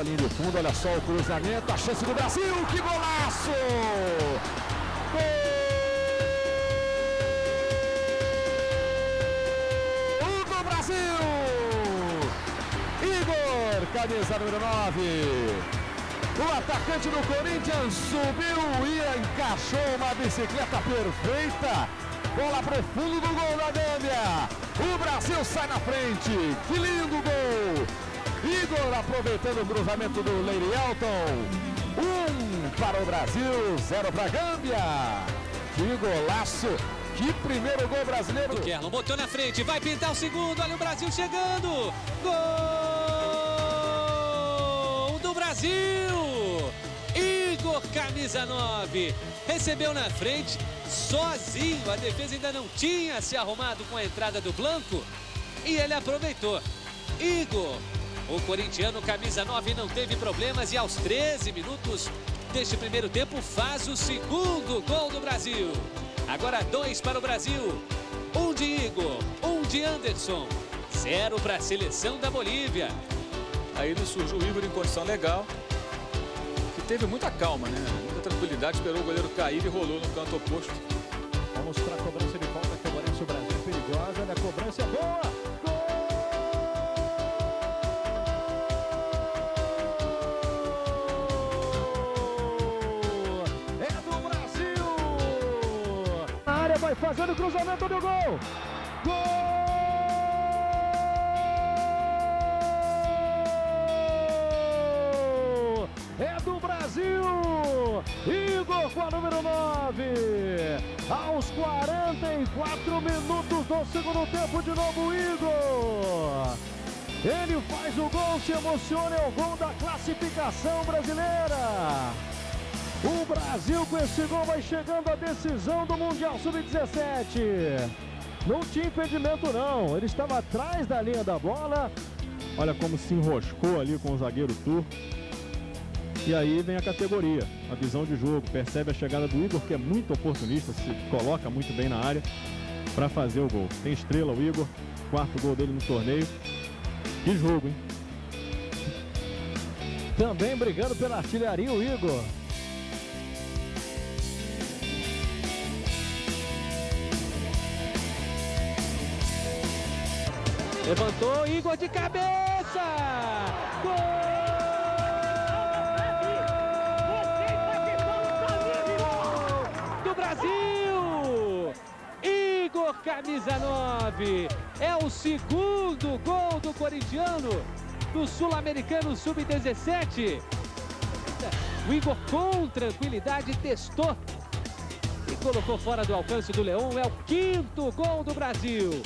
à linha de fundo, olha só o cruzamento, a chance do Brasil, que golaço! Gol do Brasil! Igor, camisa número 9. O atacante do Corinthians subiu e encaixou uma bicicleta perfeita. Bola pro fundo do gol da Gâmbia. O Brasil sai na frente. Que lindo gol! Igor aproveitando o cruzamento do Lady Elton. Um para o Brasil, zero para a Gâmbia. Que golaço! Que primeiro gol brasileiro. Kerlon botou na frente, vai pintar o segundo. Olha o Brasil chegando. Gol do Brasil! Igor, camisa 9. Recebeu na frente, sozinho. A defesa ainda não tinha se arrumado com a entrada do Blanco. E ele aproveitou. Igor, o corintiano, camisa 9, não teve problemas e aos 13 minutos deste primeiro tempo faz o segundo gol do Brasil. Agora dois para o Brasil. Um de Igor, um de Anderson. Zero para a seleção da Bolívia. Aí ele surgiu o Igor em condição legal. Que teve muita calma, né? Muita tranquilidade, esperou o goleiro cair e rolou no canto oposto. Vamos para a cobrança de falta, que favorece o Brasil perigosa. Olha a cobrança é boa. Fazendo o cruzamento do gol. Gol! É do Brasil! Igor com a número 9. Aos 44 minutos do segundo tempo, de novo Igor. Ele faz o gol, se emociona, é o gol da classificação brasileira. O Brasil com esse gol vai chegando à decisão do Mundial Sub-17. Não tinha impedimento não, ele estava atrás da linha da bola. Olha como se enroscou ali com o zagueiro turco. E aí vem a categoria, a visão de jogo. Percebe a chegada do Igor, que é muito oportunista, se coloca muito bem na área para fazer o gol. Tem estrela o Igor, quarto gol dele no torneio. Que jogo, hein? Também brigando pela artilharia o Igor. Levantou Igor de cabeça. Gol do Brasil. Igor, camisa 9. É o segundo gol do corintiano do Sul-Americano Sub-17. O Igor com tranquilidade testou e colocou fora do alcance do Leão. É o quinto gol do Brasil.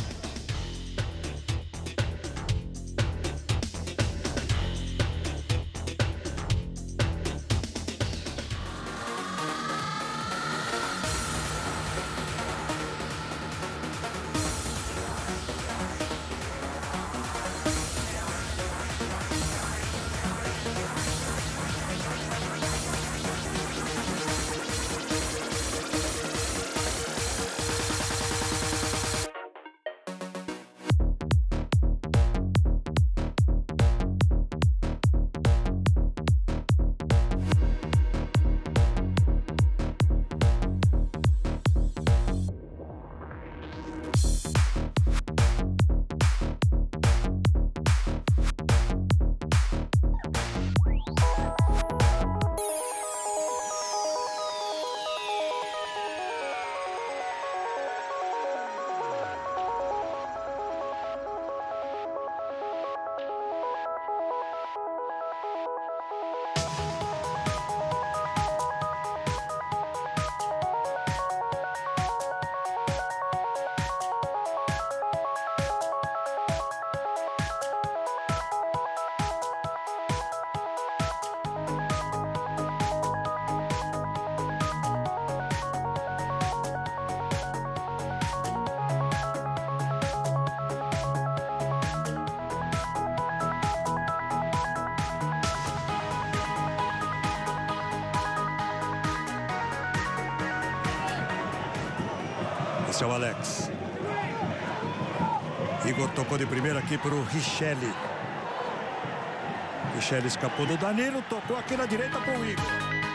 Esse é o Alex. Igor tocou de primeira aqui para o Richelli. Michel escapou do Danilo, tocou aqui na direita para o Igor.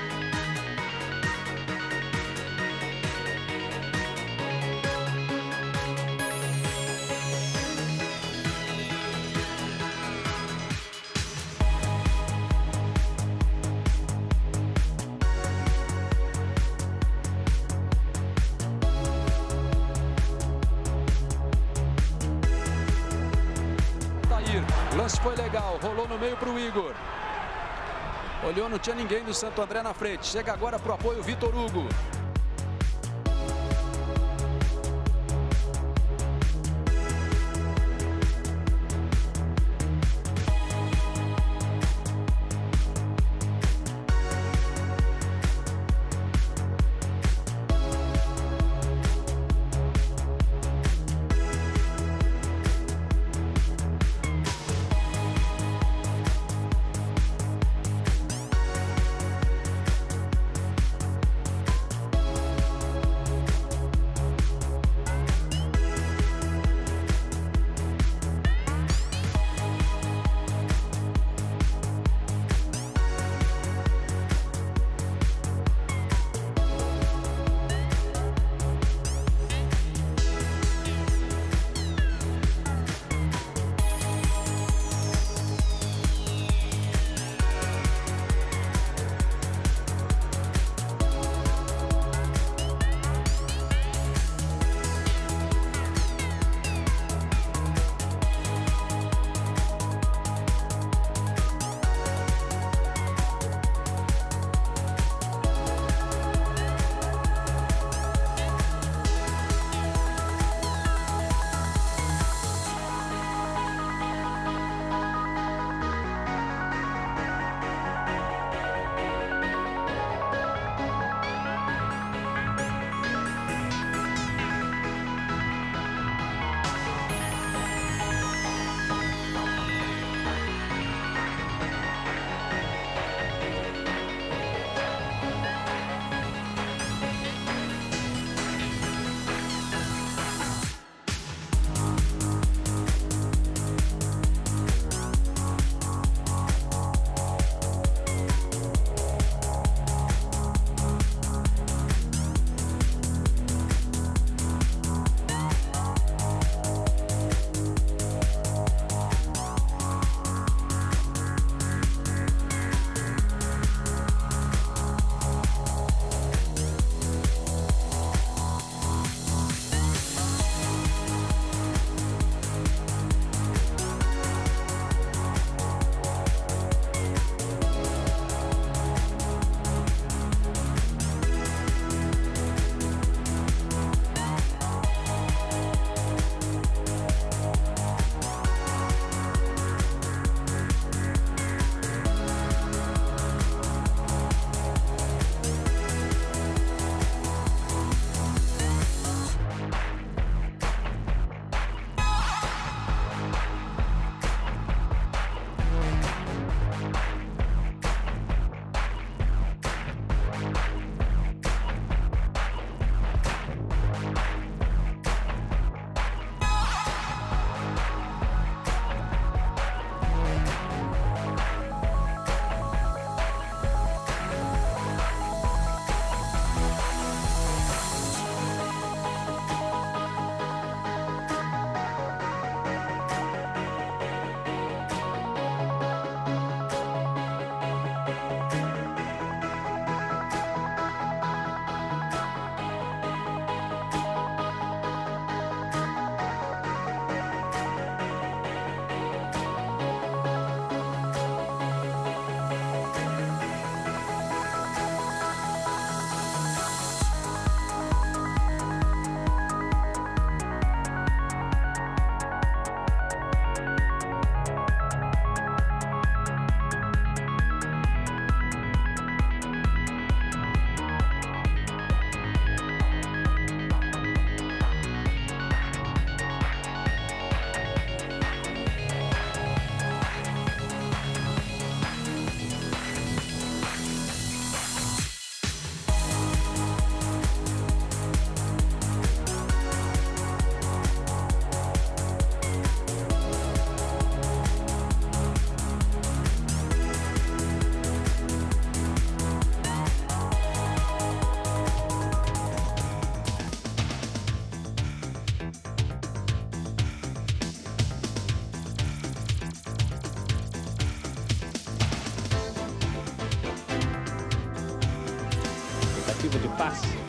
Foi legal, rolou no meio para o Igor. Olhou, não tinha ninguém do Santo André na frente. Chega agora para o apoio Vitor Hugo.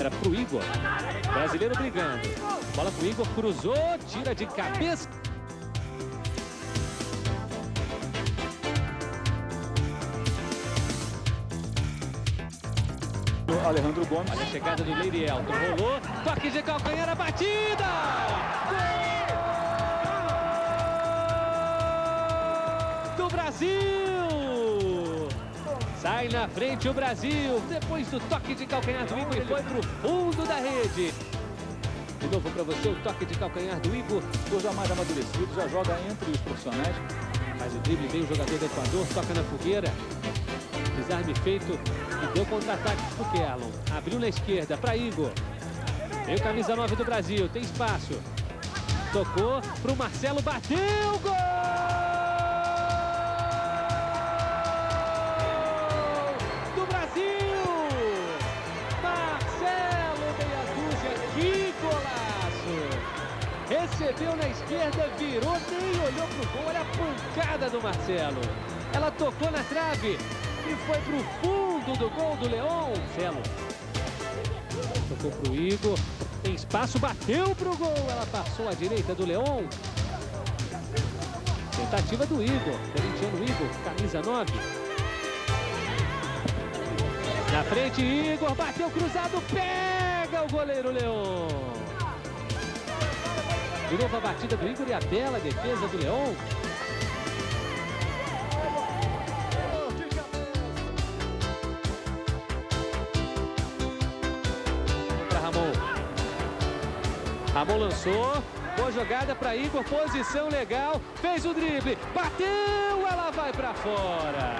Passe para pro Igor. Brasileiro brigando. Bola pro Igor, cruzou, tira de cabeça. Alejandro Gomes. Olha a chegada do Lady Elton. Rolou, toque de calcanhar, a batida! Gol! Do Brasil! Sai na frente o Brasil. Depois do toque de calcanhar do Igor, foi pro fundo da rede. De novo para você o toque de calcanhar do Igor. Já mais amadurecidos, já joga entre os profissionais. Faz o drible bem o jogador do Equador, toca na fogueira. Desarme feito e deu contra-ataque pro Kerlon. Abriu na esquerda para Igor. Veio camisa 9 do Brasil, tem espaço. Tocou pro Marcelo, bateu, gol! Recebeu na esquerda, virou, nem olhou pro gol, olha a pancada do Marcelo. Ela tocou na trave, e foi pro fundo do gol do Leão. Celo. Tocou pro Igor. Tem espaço, bateu pro gol. Ela passou à direita do Leão. Tentativa do Igor. Corintiano Igor, camisa 9. Na frente, Igor bateu cruzado, pega o goleiro Leão. De novo a batida do Igor e a bela defesa do Leão. Ramon lançou. Boa jogada para Igor. Posição legal. Fez o drible. Bateu. Ela vai para fora.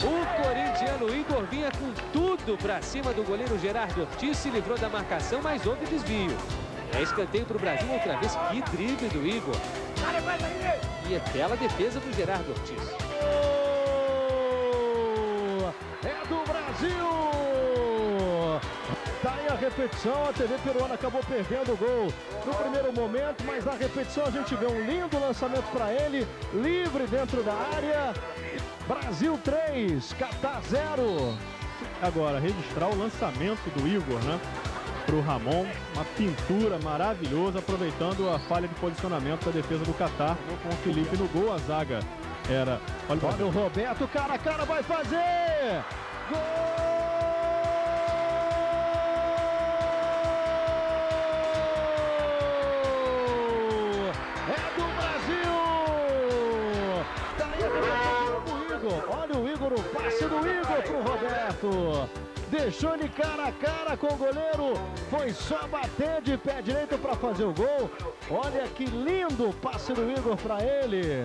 O corintiano Igor vinha com tudo para cima do goleiro Gerardo Ortiz. Se livrou da marcação, mas houve desvio. É escanteio para o Brasil outra vez. Que drible do Igor. E é bela defesa do Gerardo Ortiz. É do Brasil! Tá aí a repetição, a TV peruana acabou perdendo o gol no primeiro momento, mas na repetição a gente vê um lindo lançamento para ele, livre dentro da área. Brasil 3, Catar 0. Agora, registrar o lançamento do Igor, né? Para o Ramon, uma pintura maravilhosa, aproveitando a falha de posicionamento da defesa do Catar com o Felipe no gol. A zaga era. Olha, olha o Roberto, cara a cara, vai fazer! Gol! Olha o Igor, o passe do Igor pro Roberto. Deixou ele cara a cara com o goleiro. Foi só bater de pé direito para fazer o gol. Olha que lindo passe do Igor para ele.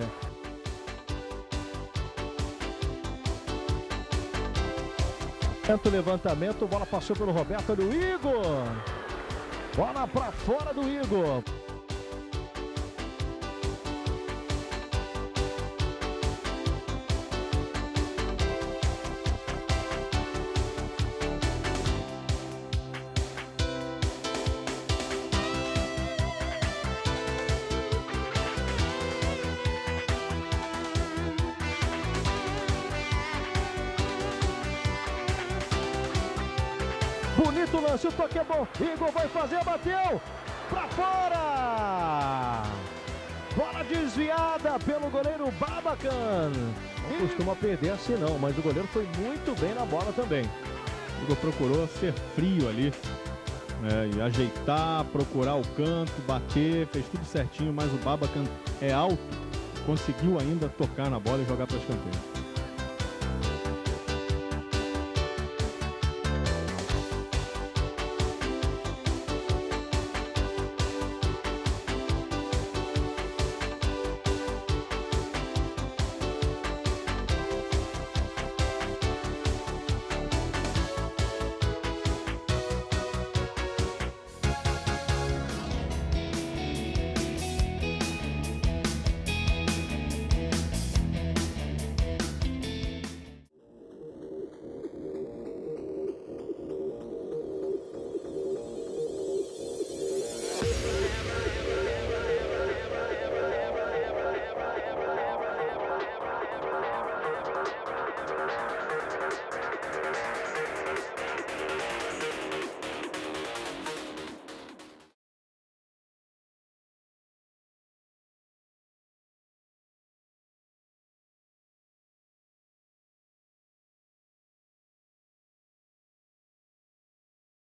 Levantamento, bola passou pelo Roberto, olha o Igor. Bola para fora do Igor. Bonito lance, o toque é bom. Igor vai fazer, bateu. Pra fora. Bola desviada pelo goleiro Babacan. Não costuma perder assim não, mas o goleiro foi muito bem na bola também. Igor procurou ser frio ali. Né, e ajeitar, procurar o canto, bater, fez tudo certinho, mas o Babacan é alto, conseguiu ainda tocar na bola e jogar para escanteio.